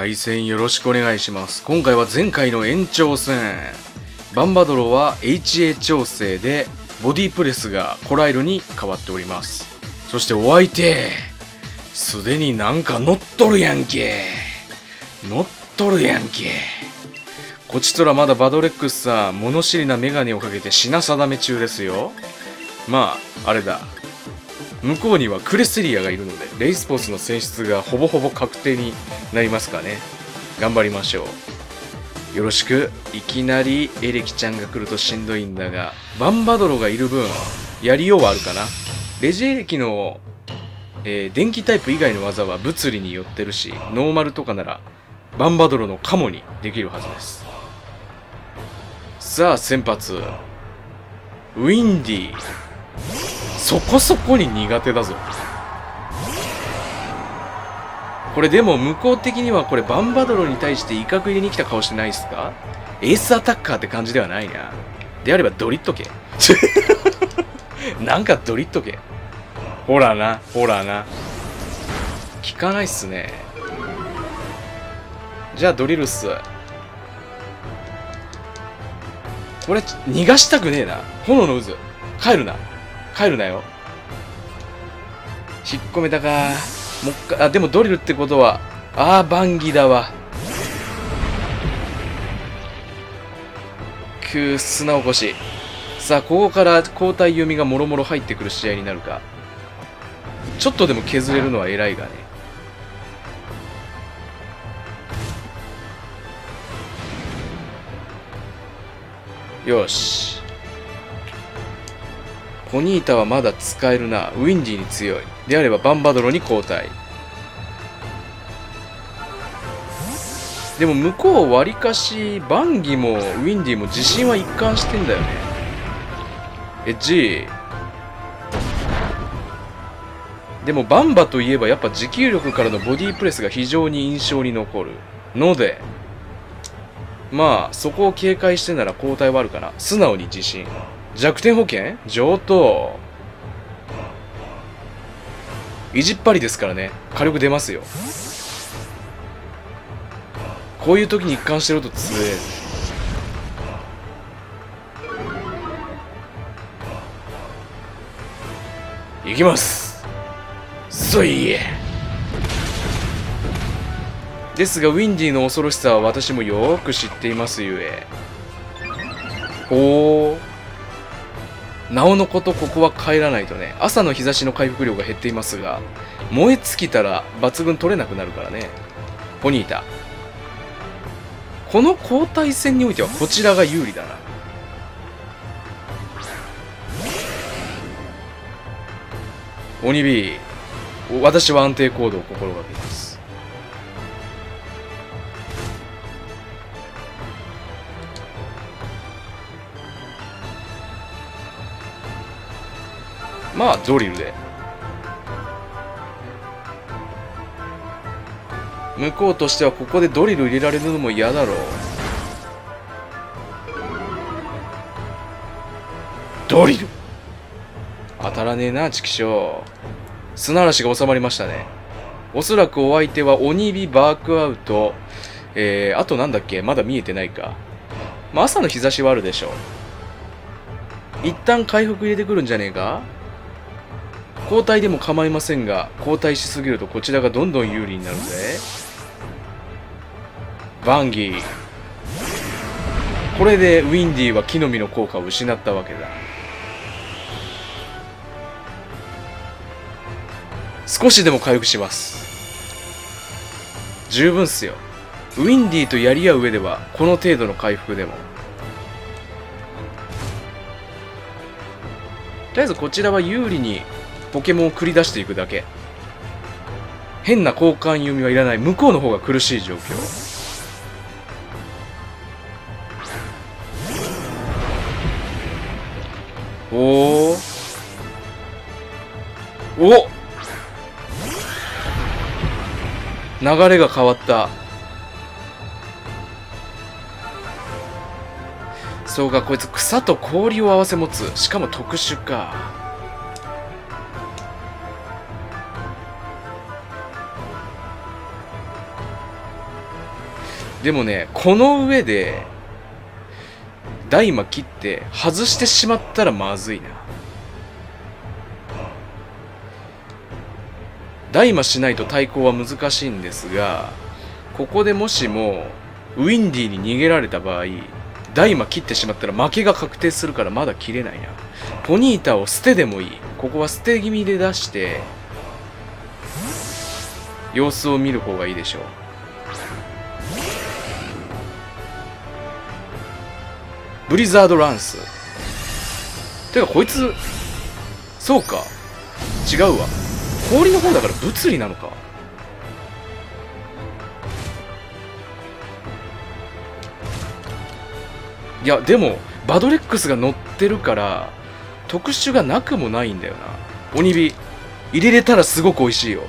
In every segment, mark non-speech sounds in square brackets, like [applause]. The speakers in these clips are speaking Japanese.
対戦よろしくお願いします。今回は前回の延長戦。バンバドロは HA 調整でボディプレスがコライルに変わっております。そしてお相手すでになんか乗っとるやんけ。乗っとるやんけ。こちとらまだバドレックスさん物知りなメガネをかけて品定め中ですよ。まああれだ。向こうにはクレセリアがいるのでレイスポーツの選出がほぼほぼ確定になりますかね。頑張りましょう。よろしく。いきなりエレキちゃんが来るとしんどいんだがバンバドロがいる分やりようはあるかな。レジエレキの、えー電気タイプ以外の技は物理に寄ってるしノーマルとかならバンバドロのカモにできるはずです。さあ先発。ウィンディ。そこそこに苦手だぞ。これでも向こう的にはこれバンバドロに対して威嚇入れに来た顔してないっすか？エースアタッカーって感じではないな。であればドリッとけ [laughs] なんかドリッとけほらなほらな。効かないっすね。じゃあドリルっす。これ逃がしたくねえな。炎の渦。帰るな。帰るなよ。引っ込めたか。もう一回あでもドリルってことはああバンギだわ。くー砂起こし。さあここから交代読みがもろもろ入ってくる試合になるか。ちょっとでも削れるのは偉いがね。よし。ポニータはまだ使えるな。ウィンディに強い。であればバンバドロに交代。でも向こうわりかし、バンギもウィンディも自信は一貫してんだよね。エッジでもバンバといえばやっぱ持久力からのボディープレスが非常に印象に残る。ので、まあ、そこを警戒してなら交代はあるかな。素直に自信。弱点保険上等。意地っ張りですからね。火力出ますよ。こういう時に一貫してると強え。いきますそいえですがウィンディの恐ろしさは私もよく知っていますゆえほうなおのことここは帰らないとね。朝の日差しの回復量が減っていますが燃え尽きたら抜群取れなくなるからね。ポニータ。この交代戦においてはこちらが有利だな。鬼火私は安定行動を心がけます。まあドリルで。向こうとしてはここでドリル入れられるのも嫌だろう。ドリル。当たらねえなチキショウ砂嵐が収まりましたね。おそらくお相手は鬼火バークアウト。えー、あとなんだっけ？まだ見えてないか。まあ朝の日差しはあるでしょう。一旦回復入れてくるんじゃねえか？交代でも構いませんが交代しすぎるとこちらがどんどん有利になるぜ。バンギー。これでウィンディは木の実の効果を失ったわけだ。少しでも回復します。十分っすよ。ウィンディとやり合う上ではこの程度の回復でも。とりあえずこちらは有利にポケモンを繰り出していくだけ。変な交換読みはいらない。向こうの方が苦しい状況。おおお流れが変わった。そうかこいつ草と氷を合わせ持つ。しかも特殊か。でもねこの上で大魔切って外してしまったらまずいな。大魔しないと対抗は難しいんですがここでもしもウィンディに逃げられた場合大魔切ってしまったら負けが確定するからまだ切れないな。ポニータを捨てでもいい。ここは捨て気味で出して様子を見る方がいいでしょう。ブリザードランス。てかこいつそうか。違うわ。氷の方だから物理なのか。いやでもバドレックスが乗ってるから特殊がなくもないんだよな。鬼火入れれたらすごく美味しいよ。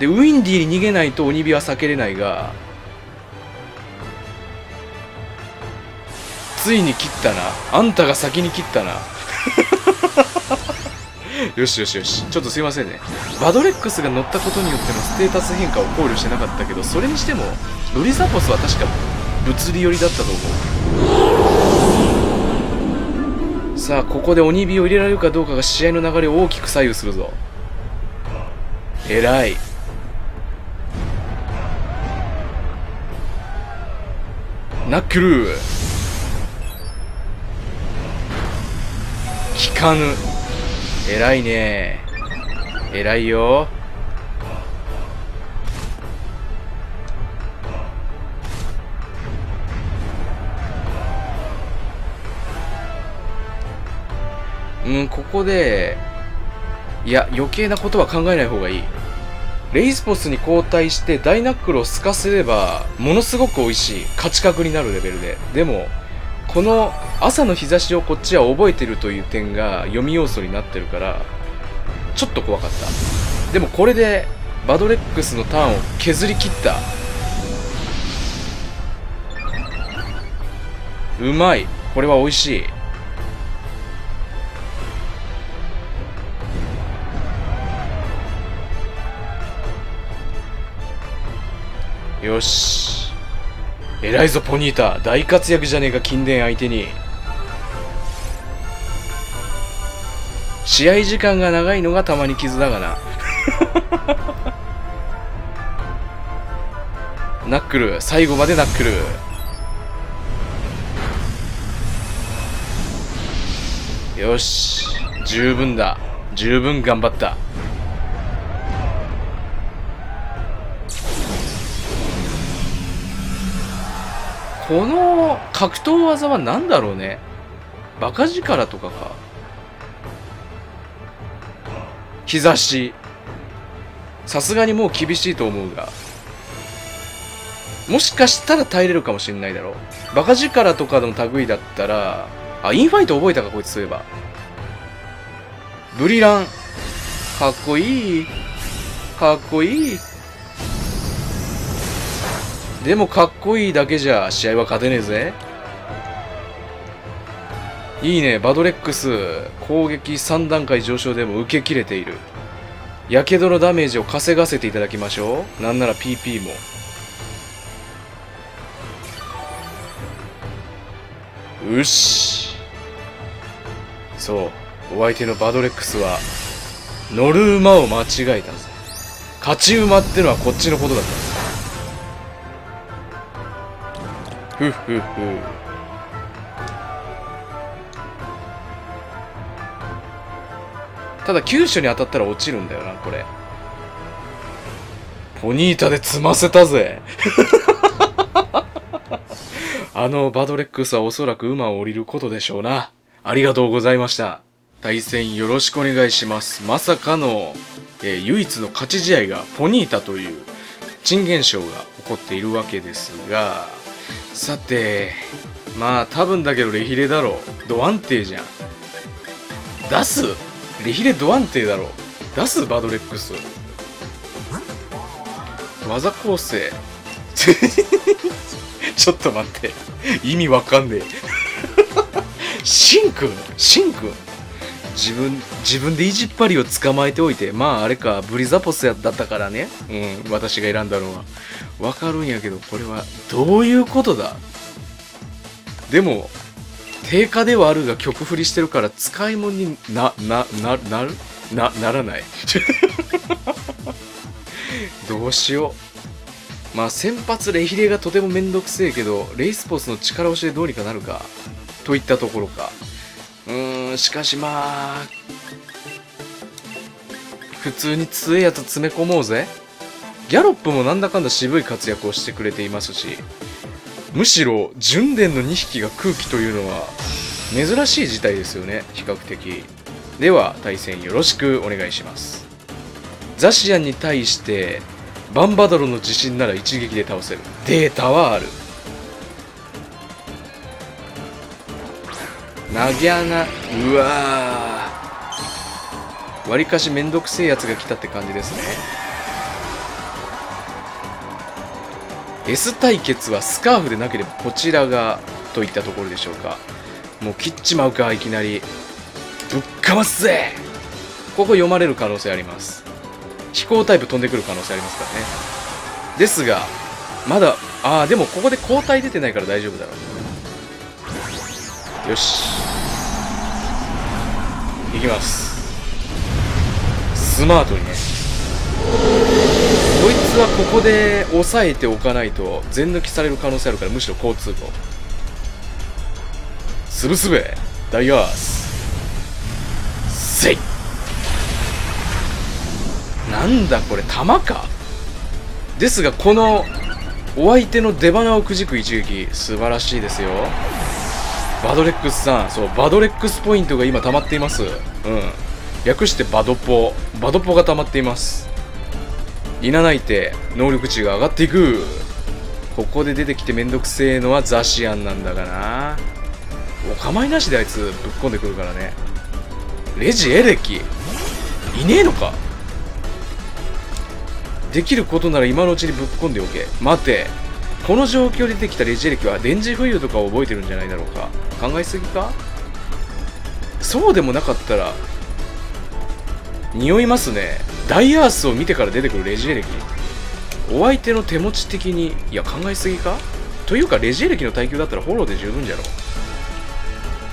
でウィンディーに逃げないと鬼火は避けれないがついに切ったな。あんたが先に切ったな。[laughs] よしよしよし。ちょっとすいませんね。バドレックスが乗ったことによってのステータス変化を考慮してなかったけどそれにしてもブリザポスは確か物理寄りだったと思う。さあここで鬼火を入れられるかどうかが試合の流れを大きく左右するぞ。偉い。ナックルかぬ。偉いね。偉いよ。うんここでいや余計なことは考えない方がいい。レイスポスに交代してダイナックルを透かせればものすごく美味しい。勝ち確になるレベルで。でもこの朝の日差しをこっちは覚えてるという点が読み要素になってるからちょっと怖かった。でもこれでバドレックスのターンを削り切った。うまい。これは美味しい。よし。偉いぞポニータ。大活躍じゃねえか金殿相手に。試合時間が長いのがたまに傷だがな。[laughs] ナックル。最後までナックル。よし。十分だ。十分頑張った。この格闘技は何だろうね。バカ力とかか。日差し。さすがにもう厳しいと思うが。もしかしたら耐えれるかもしれないだろう。バカ力とかの類だったらあインファイト覚えたかこいつそういえば。ブリラン。かっこいい。かっこいい。でもかっこいいだけじゃ試合は勝てねえぜ。いいね。バドレックス攻撃3段階上昇でも受け切れている。やけどのダメージを稼がせていただきましょう。なんなら PP も。よし。そう。お相手のバドレックスは乗る馬を間違えた。ぜ勝ち馬ってのはこっちのことだった。ふふふ。ただ急所に当たったら落ちるんだよなこれ。ポニータで積ませたぜ。[laughs] あのバドレックスはおそらく馬を降りることでしょうな。ありがとうございました。対戦よろしくお願いします。まさかの、えー、唯一の勝ち試合がポニータという珍現象が起こっているわけですが。さてまあ多分だけどレヒレだろう。ド安定じゃん。出す？レヒレド安定だろ出す？バドレックス。技構成。[laughs] ちょっと待って。意味わかんねえ。シンくん？シンくん？自分自分で意地っ張りを捕まえておいてまああれかブリザポスやだったからね。うん私が選んだのは。わかるんやけどこれはどういうことだ？でも定価ではあるが曲振りしてるから使い物にななななる？なならない。[laughs] どうしよう。まあ先発レヒレがとてもめんどくせえけどレイスポーツの力押しでどうにかなるか？といったところか。うーんしかしまあ普通に強いやつ詰め込もうぜ。ギャロップもなんだかんだ渋い活躍をしてくれていますしむしろ純電の2匹が空気というのは珍しい事態ですよね比較的。では対戦よろしくお願いします。ザシアンに対してバンバドロの自信なら一撃で倒せる。データはある。投げ穴。うわわりかしめんどくせえやつが来たって感じですね。S 対決はスカーフでなければこちらがといったところでしょうか。もう切っちまうかいきなり。ぶっかますぜ。ここ読まれる可能性あります。飛行タイプ飛んでくる可能性ありますからね。ですがまだああでもここで交代出てないから大丈夫だろう。よし。いきます。スマートにね。こいつはここで押さえておかないと全抜きされる可能性あるからむしろ交通庫すぶすべ。ダイアース。せい。なんだこれ弾か？ですがこのお相手の出花をくじく一撃。素晴らしいですよ。バドレックスさんそうバドレックスポイントが今溜まっています。うん。略してバドポ。バドポが溜まっています。いなないて能力値が上がっていく。ここで出てきてめんどくせえのはザシアンなんだがな。お構いなしであいつぶっ込んでくるからね。レジエレキ。いねえのか。できることなら今のうちにぶっ込んでおけ。待て。この状況で出てきたレジエレキは電磁浮遊とかを覚えてるんじゃないだろうか。考えすぎか？そうでもなかったら匂いますね。ダイアースを見てから出てくるレジエレキ。お相手の手持ち的にいや考えすぎか？というかレジエレキの耐久だったらフォローで十分じゃろ。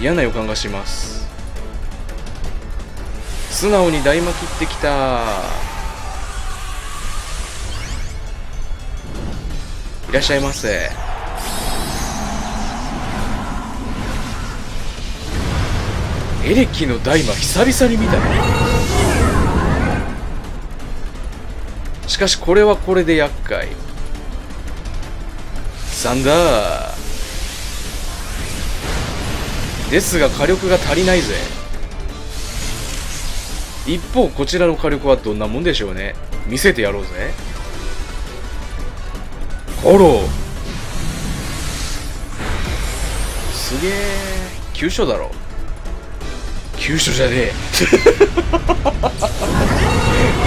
嫌な予感がします。素直に大巻きってきた。いらっしゃいませ。エレキの大魔久々に見たねしかしこれはこれで厄介。サンダー。ですが火力が足りないぜ。一方こちらの火力はどんなもんでしょうね。見せてやろうぜ。フォロすげえ急所だろ急所じゃねえ。[laughs]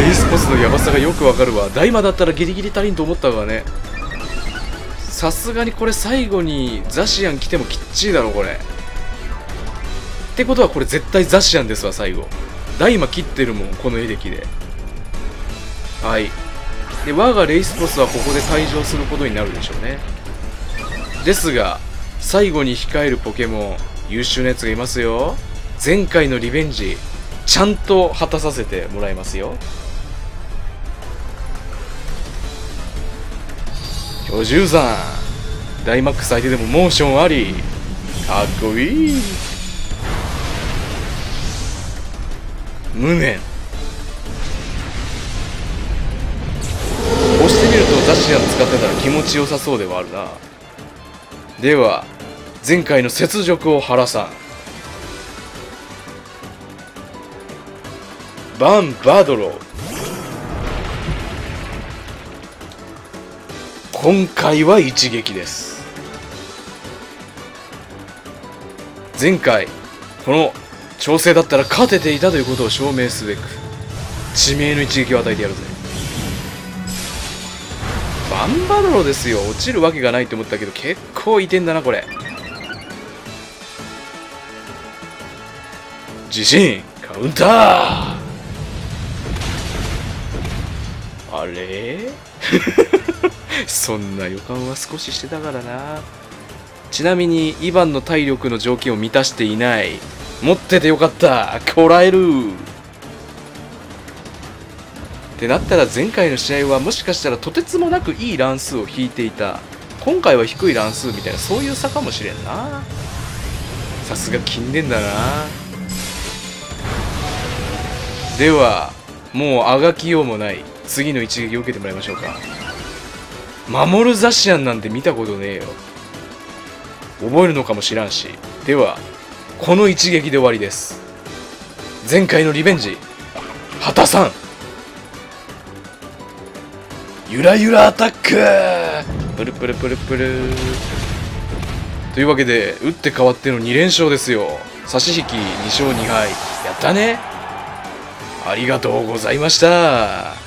レイスポスのヤバさがよくわかるわ。大魔だったらギリギリ足りんと思ったわね。さすがにこれ最後にザシアン来てもきっちりだろこれ。ってことはこれ絶対ザシアンですわ最後。大魔切ってるもんこのエレキで。はい。で我がレイスポスはここで退場することになるでしょうね。ですが最後に控えるポケモン優秀なやつがいますよ。前回のリベンジちゃんと果たさせてもらいますよ。居住さんダイマックス相手でもモーションありかっこいい。無念。押してみるとザシアン使ってたら気持ちよさそうではあるな。では前回の雪辱を晴らさん。バンバドロ今回は一撃です。前回この調整だったら勝てていたということを証明すべく致命の一撃を与えてやるぜ。バンバドロですよ。落ちるわけがないと思ったけど結構いてんだなこれ。自信カウンター。あれ？[laughs] そんな予感は少ししてたからな。ちなみにイヴァンの体力の条件を満たしていない。持っててよかった。こらえる。ってなったら前回の試合はもしかしたらとてつもなくいい乱数を引いていた。今回は低い乱数みたいなそういう差かもしれんな。さすが金伝だな。ではもうあがきようもない。次の一撃を受けてもらいましょうか。守るザシアンなんて見たことねえよ。覚えるのかもしらんし。ではこの一撃で終わりです。前回のリベンジ果たさん。ゆらゆらアタック。プルプルプルプル。というわけで打って変わっての2連勝ですよ。差し引き2勝2敗。やったね。ありがとうございました。